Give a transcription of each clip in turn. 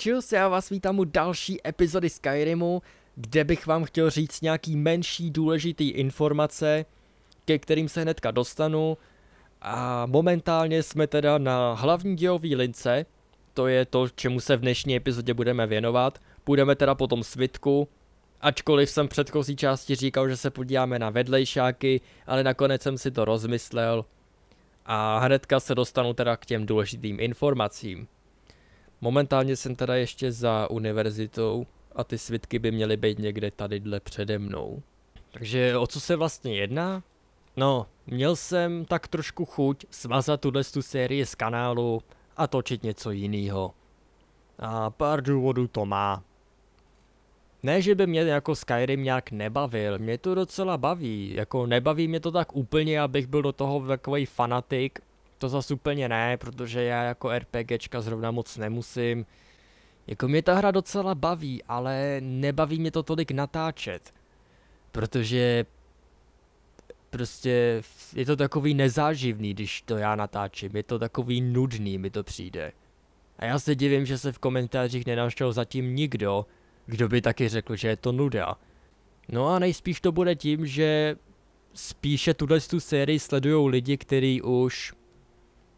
Čus, já vás vítám u další epizody Skyrimu, kde bych vám chtěl říct nějaký menší důležitý informace, ke kterým se hnedka dostanu. A momentálně jsme teda na hlavní dějové lince, to je to, čemu se v dnešní epizodě budeme věnovat. Půjdeme teda po tom svitku, ačkoliv jsem v předchozí části říkal, že se podíváme na vedlejšáky, ale nakonec jsem si to rozmyslel a hnedka se dostanu teda k těm důležitým informacím. Momentálně jsem teda ještě za univerzitou a ty svitky by měly být někde tadyhle přede mnou. Takže o co se vlastně jedná? No, měl jsem tak trošku chuť smazat tuhle tu sérii z kanálu a točit něco jiného. A pár důvodů to má. Ne, že by mě jako Skyrim nějak nebavil, mě to docela baví, jako nebaví mě to tak úplně, abych byl do toho takový fanatik, to zase úplně ne, protože já jako RPGčka zrovna moc nemusím. Jako mě ta hra docela baví, ale nebaví mě to tolik natáčet. Protože prostě je to takový nezáživný, když to já natáčím. Je to takový nudný, mi to přijde. A já se divím, že se v komentářích nenašel zatím nikdo, kdo by taky řekl, že je to nuda. No a nejspíš to bude tím, že spíše tuhle tu sérii sledují lidi, kteří už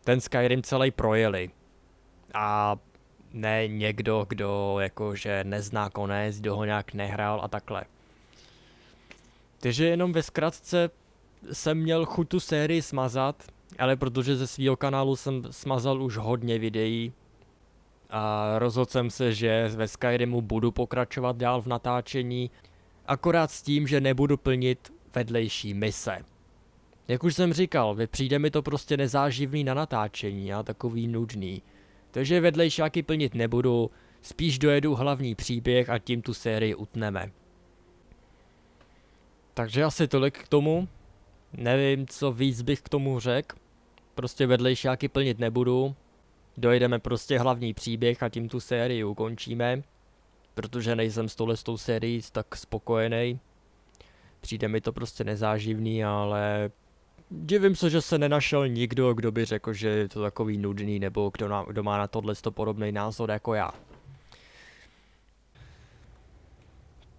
ten Skyrim celý projeli. A ne někdo, kdo jakože nezná konec, kdo ho nějak nehrál a takhle. Takže jenom ve zkratce jsem měl chuť tu sérii smazat, ale protože ze svého kanálu jsem smazal už hodně videí a rozhodl jsem se, že ve Skyrimu budu pokračovat dál v natáčení, akorát s tím, že nebudu plnit vedlejší mise. Jak už jsem říkal, přijde mi to prostě nezáživný na natáčení a takový nudný. Takže vedlejšáky plnit nebudu, spíš dojedu hlavní příběh a tím tu sérii utneme. Takže asi tolik k tomu. Nevím, co víc bych k tomu řekl. Prostě vedlejšáky plnit nebudu. Dojedeme prostě hlavní příběh a tím tu sérii ukončíme. Protože nejsem s touhle s tou sérií tak spokojený. Přijde mi to prostě nezáživný, ale divím se, že se nenašel nikdo, kdo by řekl, že je to takový nudný, nebo kdo, na, kdo má na tohle podobný názor jako já.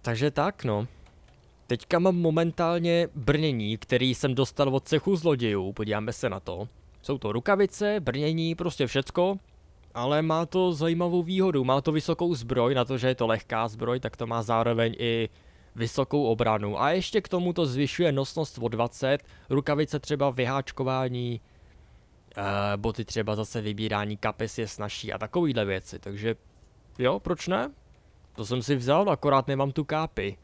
Takže tak no. Teďka mám momentálně brnění, který jsem dostal od cechu zlodějů, podíváme se na to. Jsou to rukavice, brnění, prostě všecko, ale má to zajímavou výhodu, má to vysokou zbroj, na to, že je to lehká zbroj, tak to má zároveň i vysokou obranu. A ještě k tomu to zvyšuje nosnost o 20, rukavice třeba vyháčkování, uh, boty třeba zase vybírání kapes je snažší a takovýhle věci, takže jo, proč ne? To jsem si vzal, akorát nemám tu kápy.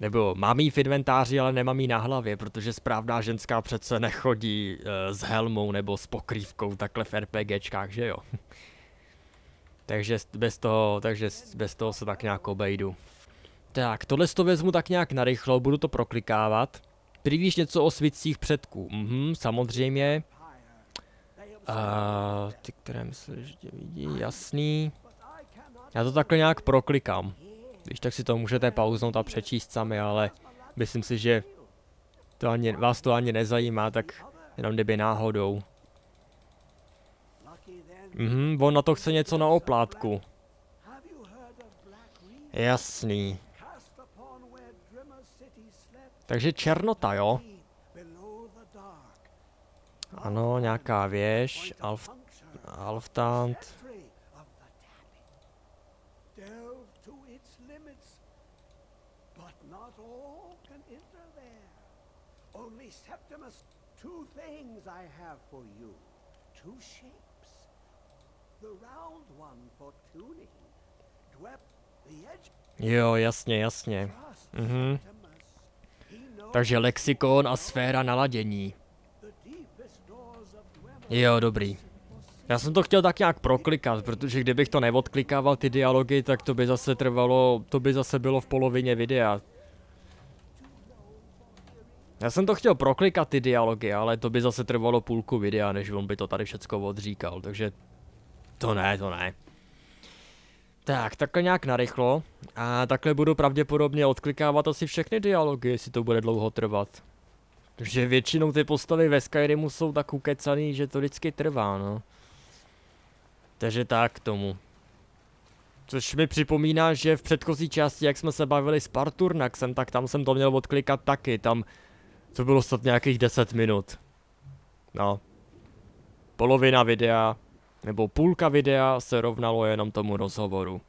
Nebo mám jí v inventáři, ale nemám jí na hlavě, protože správná ženská přece nechodí uh, s helmou nebo s pokrývkou takhle v RPGčkách, že jo? takže bez toho, takže bez toho se tak nějak obejdu. Tak, tohle to vezmu tak nějak narychlo, budu to proklikávat. Přivíš něco o svitcích předků? Mhm, samozřejmě. Uh, ty, které myslíš, že vidí, jasný. Já to takhle nějak proklikám. Když tak si to můžete pauznout a přečíst sami, ale myslím si, že to ani, vás to ani nezajímá, tak jenom kdyby náhodou. Mhm, on na to chce něco na oplátku. Jasný. Takže černota, jo? Ano, nějaká věž, Alf, Alftant. two things I have for you. Two shapes. The round one for tuning. Dwep the edge. Jo, jasně, jasně. Mhm. Takže lexikon a sféra naladění. Jo, dobrý. Já jsem to chtěl tak nějak proklikat, protože kdybych to neodklikával ty dialogy, tak to by zase trvalo, to by zase bylo v polovině videa. Já jsem to chtěl proklikat ty dialogy, ale to by zase trvalo půlku videa, než on by to tady všecko odříkal, takže to ne, to ne. Tak, takhle nějak narychlo. A takhle budu pravděpodobně odklikávat asi všechny dialogy, jestli to bude dlouho trvat. Takže většinou ty postavy ve Skyrimu jsou tak ukecaný, že to vždycky trvá, no. Takže tak k tomu. Což mi připomíná, že v předchozí části, jak jsme se bavili s Parturnaxem, tak tam jsem to měl odklikat taky, tam to bylo snad nějakých 10 minut. No. Polovina videa, nebo půlka videa se rovnalo jenom tomu rozhovoru.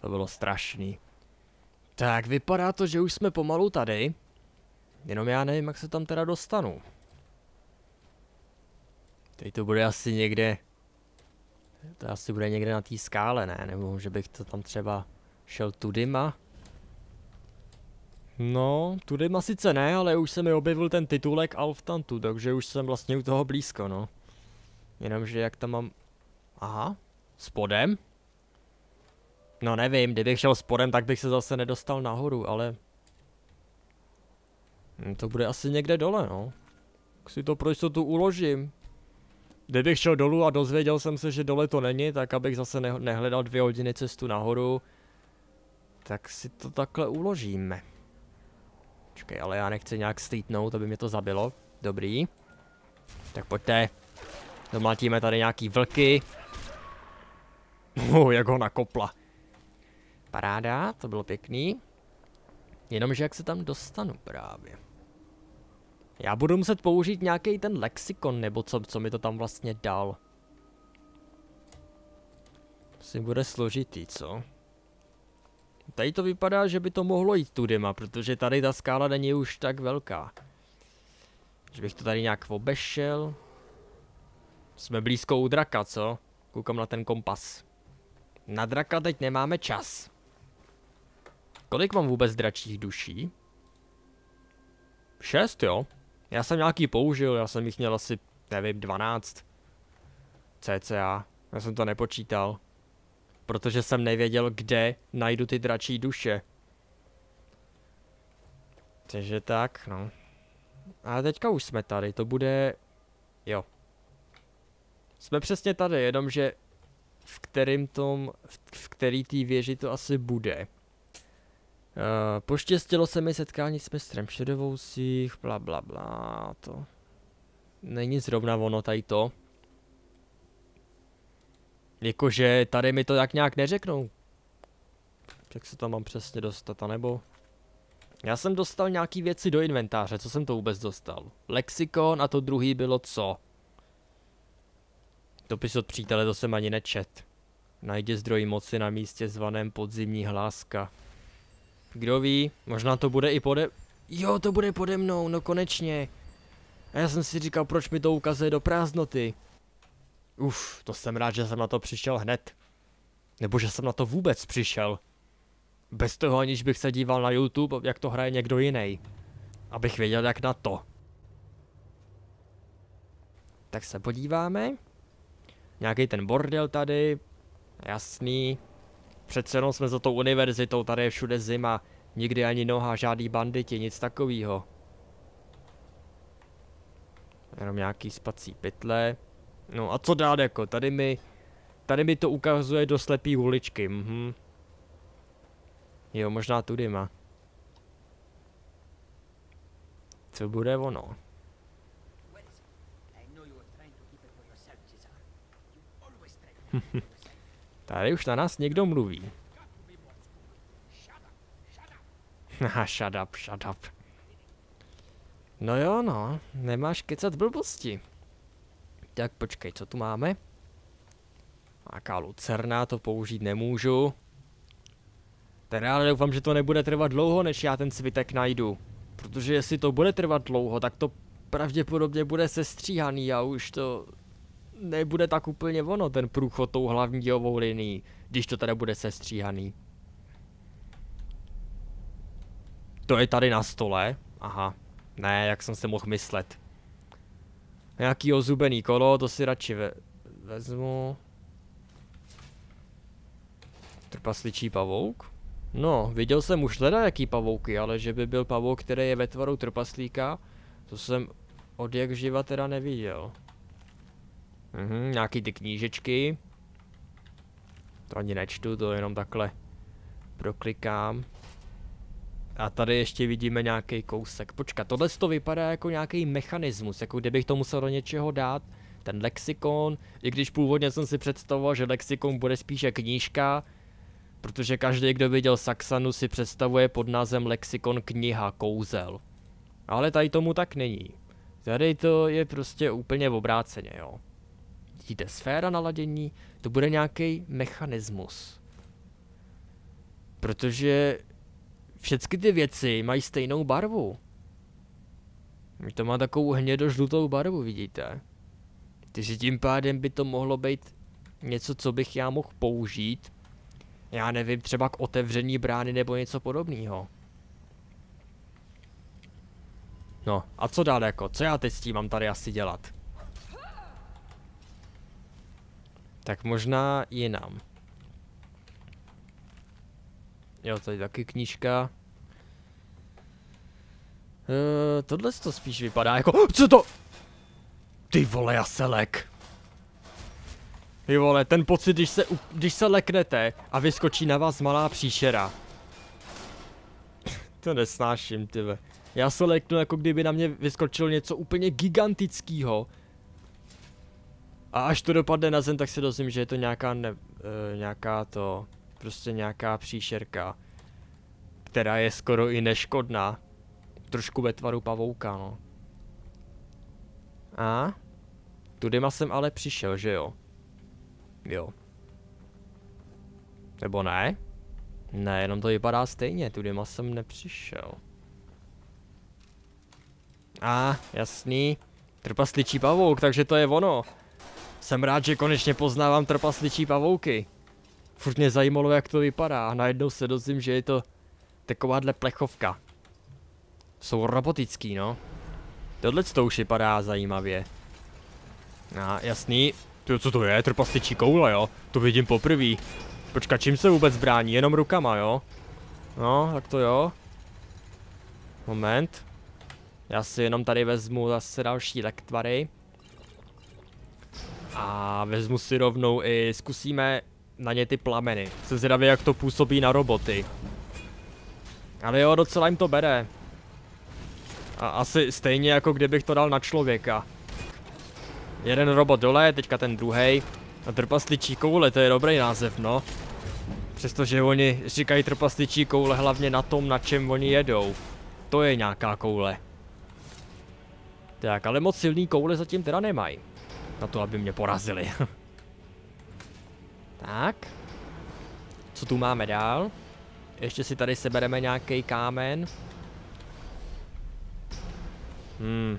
To bylo strašný. Tak, vypadá to, že už jsme pomalu tady. Jenom já nevím, jak se tam teda dostanu. Teď to bude asi někde... To asi bude někde na té skále, ne? Nebo že bych to tam třeba šel tudyma. No, tudyma sice ne, ale už se mi objevil ten titulek Alftantu, takže už jsem vlastně u toho blízko, no. Jenomže jak tam mám... Aha, spodem? No nevím, kdybych šel spodem, tak bych se zase nedostal nahoru, ale... Hm, to bude asi někde dole, no. Tak si to proč to tu uložím. Kdybych šel dolů a dozvěděl jsem se, že dole to není, tak abych zase ne nehledal dvě hodiny cestu nahoru, tak si to takhle uložíme. Čekej, ale já nechci nějak stýtnout, aby mě to zabilo. Dobrý. Tak pojďte. Domlatíme tady nějaký vlky. Oh, jak ho nakopla. Paráda, to bylo pěkný. Jenomže jak se tam dostanu právě. Já budu muset použít nějaký ten lexikon, nebo co, co mi to tam vlastně dal. Si bude složitý, co? Tady to vypadá, že by to mohlo jít tudyma, protože tady ta skála není už tak velká. Že bych to tady nějak obešel. Jsme blízko u draka, co? Koukám na ten kompas. Na draka teď nemáme čas. Kolik mám vůbec dračích duší? Šest, jo? Já jsem nějaký použil, já jsem jich měl asi, nevím, 12. CCA. Já jsem to nepočítal. Protože jsem nevěděl, kde najdu ty dračí duše. Takže tak, no. A teďka už jsme tady, to bude... Jo. Jsme přesně tady, jenomže v kterým tom, v který té věži to asi bude. Uh, poštěstilo se mi setkání s mistrem šedovousích, bla bla bla, to není zrovna ono tady to. Jakože tady mi to tak nějak neřeknou. Jak se tam mám přesně dostat, anebo... Já jsem dostal nějaký věci do inventáře, co jsem to vůbec dostal? Lexikon a to druhý bylo co? Dopis od přítele, to jsem ani nečet. Najde zdroj moci na místě zvaném podzimní hláska. Kdo ví, možná to bude i pode... Jo, to bude pode mnou, no konečně. A já jsem si říkal, proč mi to ukazuje do prázdnoty. Uf, to jsem rád, že jsem na to přišel hned. Nebo že jsem na to vůbec přišel. Bez toho, aniž bych se díval na YouTube, jak to hraje někdo jiný. Abych věděl, jak na to. Tak se podíváme. Nějaký ten bordel tady. Jasný. Přece jenom jsme za tou univerzitou, tady je všude zima. Nikdy ani noha, žádný banditi, nic takového. Jenom nějaký spací pytle. No a co dál jako, tady mi... Tady mi to ukazuje do slepý uličky, mhm. Jo, možná tudy má. Co bude ono? Tady už na nás někdo mluví. Haha, shut up, shut up. No jo, no, nemáš kecat blbosti. Tak počkej, co tu máme? Nějaká lucerna, to použít nemůžu. Teda ale doufám, že to nebude trvat dlouho, než já ten svitek najdu. Protože jestli to bude trvat dlouho, tak to pravděpodobně bude sestříhaný a už to nebude tak úplně ono, ten průchod tou hlavní dělovou linií, když to teda bude sestříhaný. To je tady na stole? Aha. Ne, jak jsem se mohl myslet. Nějaký ozubený kolo, to si radši ve vezmu. Trpasličí pavouk? No, viděl jsem už leda jaký pavouky, ale že by byl pavouk, který je ve tvaru trpaslíka, to jsem od jak živa teda neviděl. Mhm, nějaký ty knížečky. To ani nečtu, to jenom takhle proklikám. A tady ještě vidíme nějaký kousek. Počkat, tohle to vypadá jako nějaký mechanismus, jako kdybych to musel do něčeho dát. Ten lexikon, i když původně jsem si představoval, že lexikon bude spíše knížka, Protože každý, kdo viděl Saxanu, si představuje pod názem Lexikon kniha kouzel. Ale tady tomu tak není. Tady to je prostě úplně obráceně, jo. Vidíte, sféra naladění, to bude nějaký mechanismus. Protože všechny ty věci mají stejnou barvu. To má takovou hnědožlutou barvu, vidíte. Takže tím pádem by to mohlo být něco, co bych já mohl použít. Já nevím, třeba k otevření brány nebo něco podobného. No, a co dál jako? Co já teď s tím mám tady asi dělat? Tak možná jinam. Jo, tady taky knížka. Uh, tohle to spíš vypadá jako... Co to? Ty vole, já se lek. Ty vole, ten pocit, když se, když se leknete a vyskočí na vás malá příšera. to nesnáším, ty Já se leknu, jako kdyby na mě vyskočilo něco úplně gigantického. A až to dopadne na zem, tak se dozvím, že je to nějaká ne, uh, nějaká to, prostě nějaká příšerka. Která je skoro i neškodná. Trošku ve tvaru pavouka, no. A? Tudyma jsem ale přišel, že jo? Jo. Nebo ne? Ne, jenom to vypadá stejně, tudyma jsem nepřišel. A, jasný. Trpasličí pavouk, takže to je ono. Jsem rád, že konečně poznávám trpasličí pavouky. Furt mě zajímalo, jak to vypadá a najednou se dozvím, že je to takováhle plechovka. Jsou robotický, no. Tohle to už vypadá zajímavě. A jasný. To, co to je? Trpasličí koule, jo? To vidím poprvé. Počka, čím se vůbec brání? Jenom rukama, jo? No, tak to jo. Moment. Já si jenom tady vezmu zase další lektvary. A vezmu si rovnou i, zkusíme na ně ty plameny. Jsem zvědavý, jak to působí na roboty. Ale jo, docela jim to bere. A asi stejně jako kdybych to dal na člověka. Jeden robot dole, teďka ten druhý. A trpasličí koule, to je dobrý název, no. Přestože oni říkají trpasličí koule hlavně na tom, na čem oni jedou. To je nějaká koule. Tak, ale moc silný koule zatím teda nemají. Na to, aby mě porazili. tak. Co tu máme dál? Ještě si tady sebereme nějaký kámen. Hmm.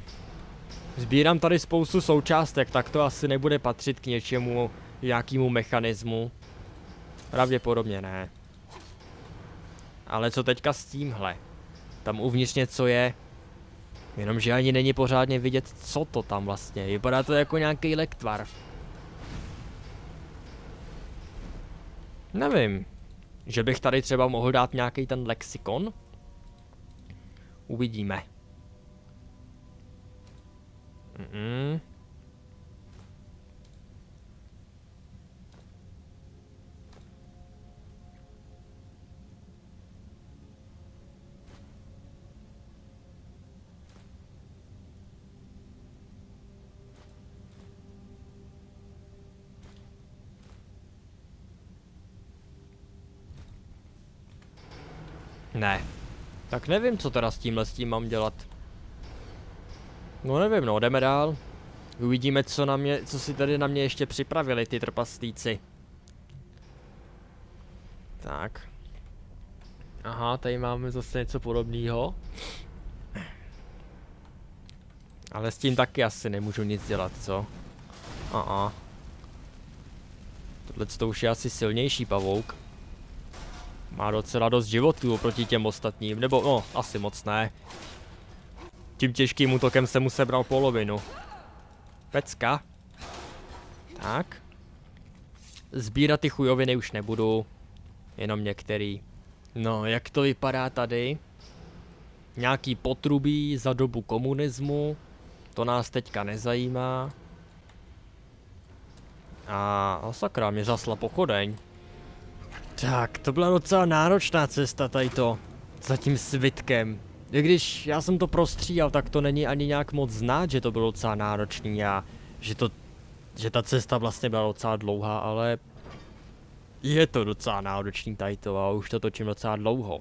Sbírám tady spoustu součástek, tak to asi nebude patřit k něčemu, nějakému mechanismu. Pravděpodobně ne. Ale co teďka s tímhle? Tam uvnitř něco je. Jenomže ani není pořádně vidět, co to tam vlastně. Vypadá to jako nějaký lektvar. Nevím. Že bych tady třeba mohl dát nějaký ten lexikon? Uvidíme. Mm -mm. Ne. Tak nevím, co teda s tímhle s tím mám dělat. No nevím, no, jdeme dál. Uvidíme, co, na mě, co si tady na mě ještě připravili ty trpaslíci. Tak. Aha, tady máme zase něco podobného. Ale s tím taky asi nemůžu nic dělat, co? Aha. Tohle to už je asi silnější pavouk. Má docela dost životů oproti těm ostatním, nebo no, asi moc ne. Tím těžkým útokem jsem mu sebral polovinu. Pecka. Tak. Sbírat ty chujoviny už nebudu. Jenom některý. No, jak to vypadá tady? Nějaký potrubí za dobu komunismu. To nás teďka nezajímá. A, a sakra, mě zasla pochodeň. Tak, to byla docela náročná cesta tady to. Za tím svitkem. I když já jsem to prostříhal, tak to není ani nějak moc znát, že to bylo docela náročný a že to, že ta cesta vlastně byla docela dlouhá, ale Je to docela náročný tady to a už to točím docela dlouho.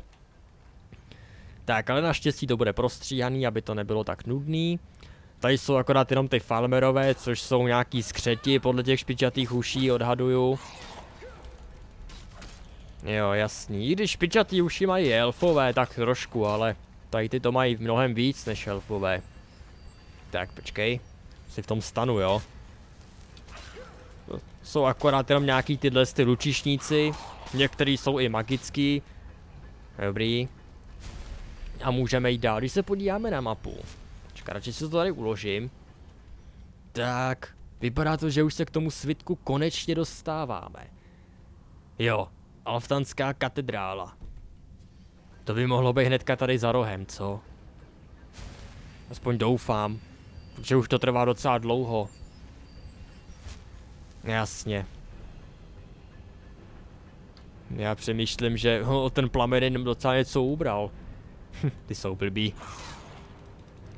Tak, ale naštěstí to bude prostříhaný, aby to nebylo tak nudný. Tady jsou akorát jenom ty farmerové, což jsou nějaký skřeti podle těch špičatých uší, odhaduju. Jo, jasný. I když špičatý uši mají elfové, tak trošku, ale tady ty to mají mnohem víc než elfové. Tak, počkej. Si v tom stanu, jo. Jsou akorát jenom nějaký tyhle ty lučišníci. Některý jsou i magický. Dobrý. A můžeme jít dál, když se podíváme na mapu. Čeká, radši si to tady uložím. Tak, vypadá to, že už se k tomu svitku konečně dostáváme. Jo, Alftanská katedrála. To by mohlo být hnedka tady za rohem, co? Aspoň doufám, protože už to trvá docela dlouho. Jasně. Já přemýšlím, že o ten plamen docela něco ubral. Ty jsou blbí.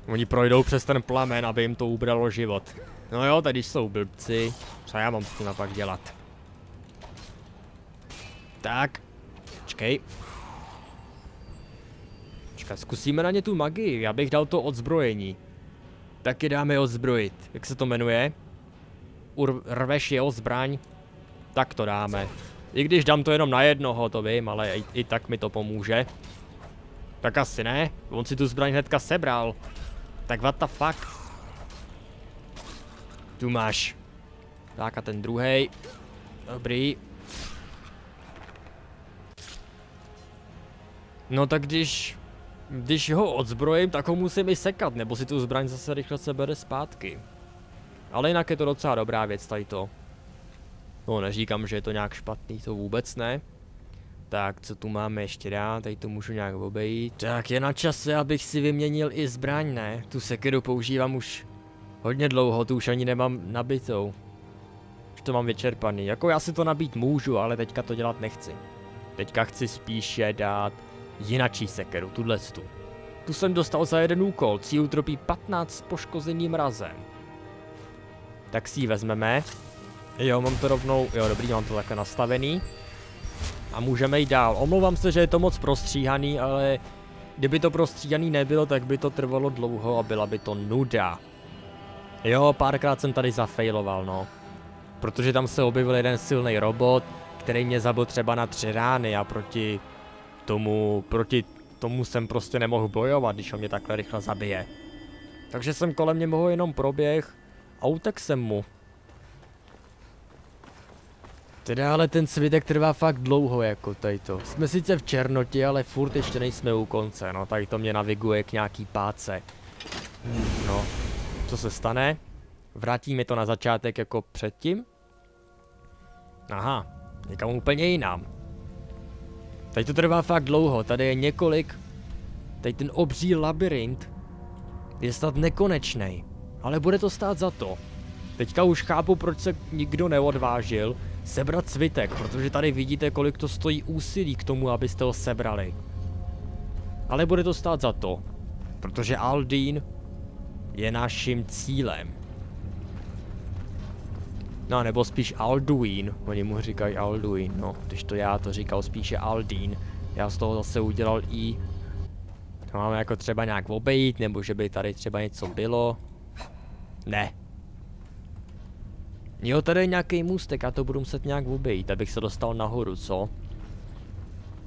Oni projdou přes ten plamen, aby jim to ubralo život. No jo, tady jsou blbci. Co já mám s tím pak dělat? Tak. Počkej. Počkej, zkusíme na ně tu magii. Já bych dal to odzbrojení. Taky dáme odzbrojit. Jak se to jmenuje? Ur rveš jeho zbraň? Tak to dáme. I když dám to jenom na jednoho, to vím, ale i, i tak mi to pomůže. Tak asi ne. On si tu zbraň hnedka sebral. Tak what the fuck? Tu máš. Tak a ten druhý. Dobrý. No tak když... Když ho odzbrojím, tak ho musím i sekat, nebo si tu zbraň zase rychle sebere zpátky. Ale jinak je to docela dobrá věc tady to. No neříkám, že je to nějak špatný, to vůbec ne. Tak, co tu máme ještě dál, tady to můžu nějak obejít. Tak je na čase, abych si vyměnil i zbraň, ne? Tu sekeru používám už hodně dlouho, tu už ani nemám nabitou. Už to mám vyčerpaný. Jako já si to nabít můžu, ale teďka to dělat nechci. Teďka chci spíše dát jinačí sekeru, tuhle tu. Tu jsem dostal za jeden úkol, cíl tropí 15 s poškozeným razem. Tak si ji vezmeme. Jo, mám to rovnou, jo dobrý, mám to takhle nastavený. A můžeme jít dál. Omlouvám se, že je to moc prostříhaný, ale kdyby to prostříhaný nebylo, tak by to trvalo dlouho a byla by to nuda. Jo, párkrát jsem tady zafejloval, no. Protože tam se objevil jeden silný robot, který mě zabil třeba na tři rány a proti tomu, proti tomu jsem prostě nemohl bojovat, když on mě takhle rychle zabije. Takže jsem kolem něho jenom proběh a utek jsem mu. Teda ale ten svitek trvá fakt dlouho jako tady to. Jsme sice v černoti, ale furt ještě nejsme u konce, no tady to mě naviguje k nějaký páce. No, co se stane? Vrátí mi to na začátek jako předtím? Aha, někam úplně jinam. Tady to trvá fakt dlouho, tady je několik... Tady ten obří labirint je snad nekonečný, ale bude to stát za to. Teďka už chápu, proč se nikdo neodvážil sebrat svitek, protože tady vidíte, kolik to stojí úsilí k tomu, abyste ho sebrali. Ale bude to stát za to, protože Aldín je naším cílem. No, nebo spíš Alduin, oni mu říkají Alduin, no, když to já to říkal spíše Aldín. Já z toho zase udělal i... To máme jako třeba nějak obejít, nebo že by tady třeba něco bylo. Ne, Jo, tady je nějaký můstek, já to budu muset nějak obejít, abych se dostal nahoru, co?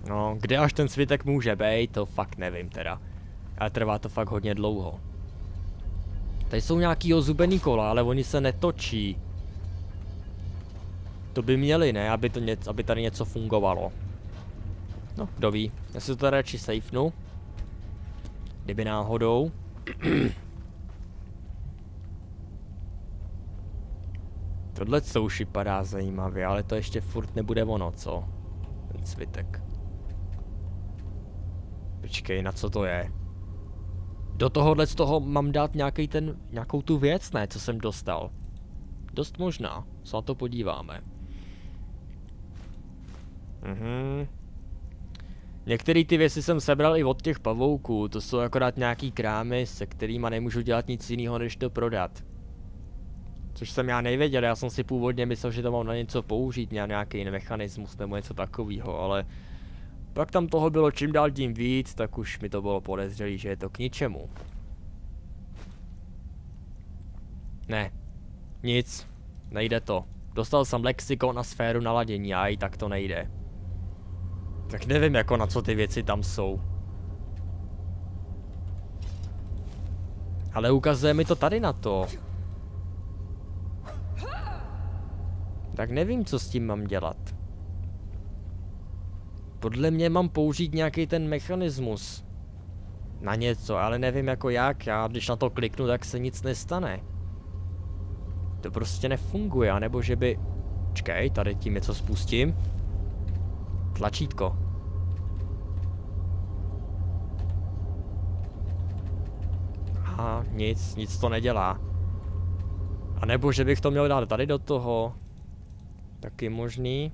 No, kde až ten svitek může být, to fakt nevím teda. Ale trvá to fakt hodně dlouho. Tady jsou nějaký ozubený kola, ale oni se netočí. To by měli, ne? Aby, to něco, aby tady něco fungovalo. No, kdo ví. Já si to tady radši safenu. Kdyby náhodou. Tohle co už vypadá zajímavě, ale to ještě furt nebude ono, co? Ten svitek. Počkej, na co to je? Do tohohle z toho mám dát nějaký ten, nějakou tu věc, ne, co jsem dostal. Dost možná, se na to podíváme. Mhm. Některé ty věci jsem sebral i od těch pavouků, to jsou akorát nějaký krámy, se kterými nemůžu dělat nic jiného, než to prodat. Což jsem já nevěděl, já jsem si původně myslel, že to mám na něco použít, na nějaký mechanismus nebo něco takového, ale pak tam toho bylo čím dál tím víc, tak už mi to bylo podezřelý, že je to k ničemu. Ne, nic, nejde to. Dostal jsem lexikon na sféru naladění a i tak to nejde. Tak nevím jako na co ty věci tam jsou. Ale ukazuje mi to tady na to. Tak nevím, co s tím mám dělat. Podle mě mám použít nějaký ten mechanismus. Na něco, ale nevím jako jak. Já když na to kliknu, tak se nic nestane. To prostě nefunguje, nebo že by... Čkej, tady tím něco spustím. Tlačítko. Aha, nic, nic to nedělá. A nebo že bych to měl dát tady do toho. Taky možný.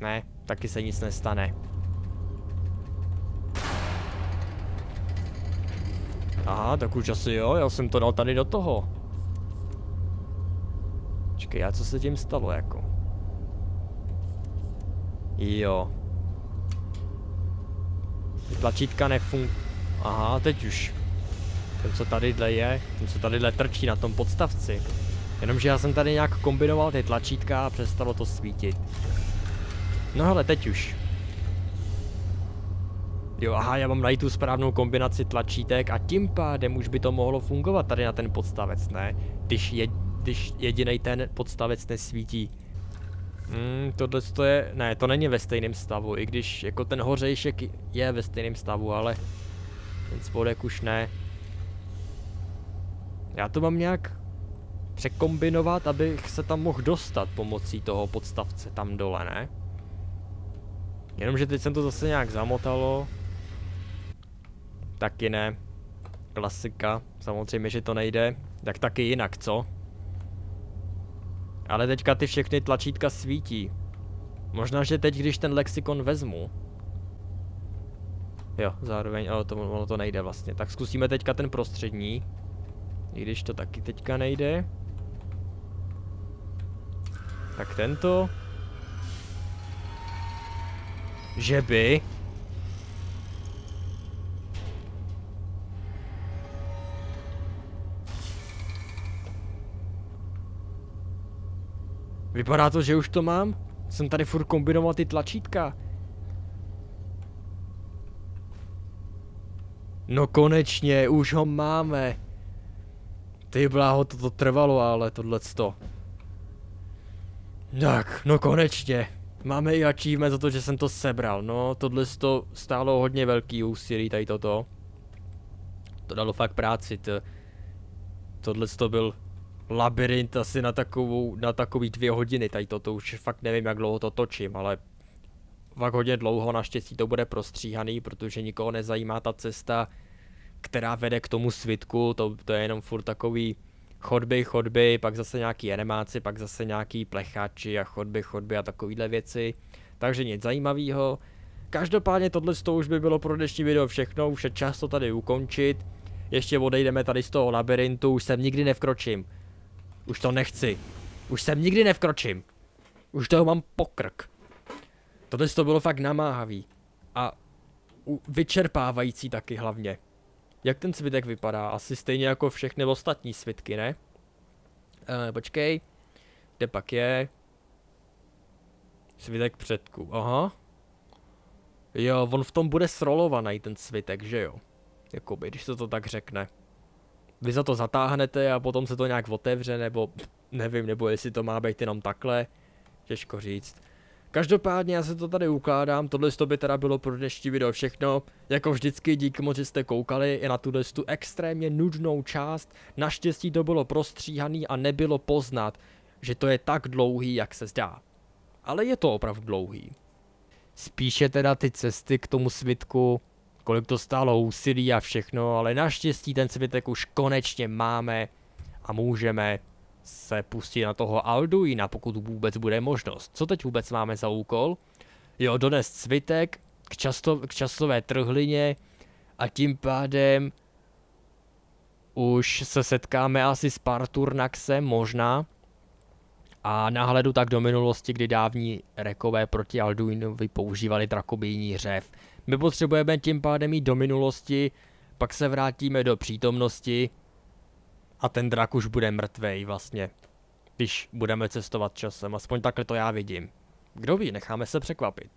Ne, taky se nic nestane. Aha, tak už asi jo, já jsem to dal tady do toho. Čekej, a co se tím stalo jako? Jo. Tlačítka nefung... Aha, teď už. Ten, co tadyhle je, ten, co tadyhle trčí na tom podstavci. Jenomže já jsem tady nějak kombinoval ty tlačítka a přestalo to svítit. No hele, teď už. Jo, aha, já mám najít tu správnou kombinaci tlačítek a tím pádem už by to mohlo fungovat tady na ten podstavec, ne? Když, je, když jediný ten podstavec nesvítí. Hmm, tohle to je, ne, to není ve stejném stavu, i když jako ten hořejšek je ve stejném stavu, ale ten spodek už ne. Já to mám nějak překombinovat, abych se tam mohl dostat pomocí toho podstavce tam dole, ne? Jenomže teď jsem to zase nějak zamotalo. Taky ne. Klasika. Samozřejmě, že to nejde. Tak taky jinak, co? Ale teďka ty všechny tlačítka svítí. Možná, že teď, když ten lexikon vezmu. Jo, zároveň, ale to, ono to nejde vlastně. Tak zkusíme teďka ten prostřední. I když to taky teďka nejde. Tak tento. Že by? Vypadá to, že už to mám. Jsem tady furt kombinoval ty tlačítka. No konečně, už ho máme. Ty bláho, to, to trvalo, ale tohleto. Tak, no konečně. Máme i achievement za to, že jsem to sebral. No, tohle to stálo hodně velký úsilí, tady toto. To dalo fakt práci, to... Tohle to byl labirint asi na takovou, na takový dvě hodiny, tady toto už fakt nevím, jak dlouho to točím, ale fakt hodně dlouho, naštěstí to bude prostříhaný, protože nikoho nezajímá ta cesta, která vede k tomu svitku, to, to je jenom furt takový chodby, chodby, pak zase nějaký animáci, pak zase nějaký plecháči a chodby, chodby a takovýhle věci. Takže nic zajímavého. Každopádně tohle to už by bylo pro dnešní video všechno, už je čas to tady ukončit. Ještě odejdeme tady z toho labirintu, už sem nikdy nevkročím. Už to nechci. Už sem nikdy nevkročím. Už toho mám pokrk. Tohle to bylo fakt namáhavý. A vyčerpávající taky hlavně. Jak ten svitek vypadá? Asi stejně jako všechny ostatní svitky, ne? Uh, počkej. Kde pak je? Svitek předku. Aha. Jo, on v tom bude srolovaný ten svitek, že jo? Jakoby, když se to tak řekne. Vy za to zatáhnete a potom se to nějak otevře, nebo nevím, nebo jestli to má být jenom takhle. Těžko říct. Každopádně já se to tady ukládám, tohle by teda bylo pro dnešní video všechno. Jako vždycky díky moc, že jste koukali i na tuhle tu extrémně nudnou část. Naštěstí to bylo prostříhaný a nebylo poznat, že to je tak dlouhý, jak se zdá. Ale je to opravdu dlouhý. Spíše teda ty cesty k tomu svitku, kolik to stálo úsilí a všechno, ale naštěstí ten svitek už konečně máme a můžeme se pustit na toho Alduina, pokud vůbec bude možnost. Co teď vůbec máme za úkol? Jo, donést svitek k, často, k časové trhlině a tím pádem už se setkáme asi s Parturnaxem možná. A náhledu tak do minulosti, kdy dávní rekové proti Alduinovi používali drakobijní řev. My potřebujeme tím pádem jít do minulosti, pak se vrátíme do přítomnosti a ten drak už bude mrtvej vlastně, když budeme cestovat časem, aspoň takhle to já vidím. Kdo ví, necháme se překvapit.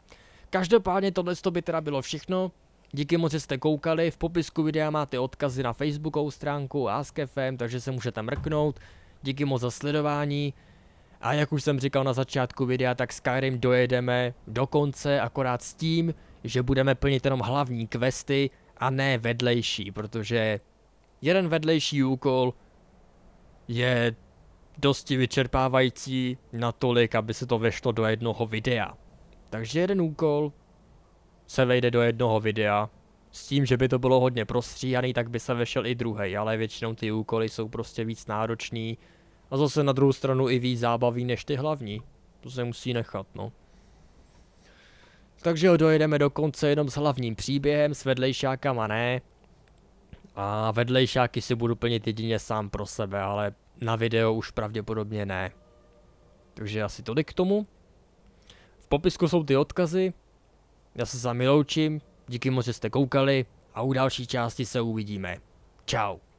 Každopádně tohle by teda bylo všechno. Díky moc, že jste koukali, v popisku videa máte odkazy na facebookovou stránku AskFM, takže se můžete mrknout. Díky moc za sledování. A jak už jsem říkal na začátku videa, tak Skyrim dojedeme do konce, akorát s tím, že budeme plnit jenom hlavní questy a ne vedlejší, protože jeden vedlejší úkol je dosti vyčerpávající natolik, aby se to vešlo do jednoho videa. Takže jeden úkol se vejde do jednoho videa, s tím, že by to bylo hodně prostříhaný, tak by se vešel i druhý, ale většinou ty úkoly jsou prostě víc náročný a zase na druhou stranu i víc zábaví než ty hlavní. To se musí nechat, no. Takže ho dojedeme do konce jenom s hlavním příběhem, s vedlejšákama ne. A vedlejšáky si budu plnit jedině sám pro sebe, ale na video už pravděpodobně ne. Takže asi tolik k tomu. V popisku jsou ty odkazy. Já se loučím, díky moc, že jste koukali a u další části se uvidíme. Ciao.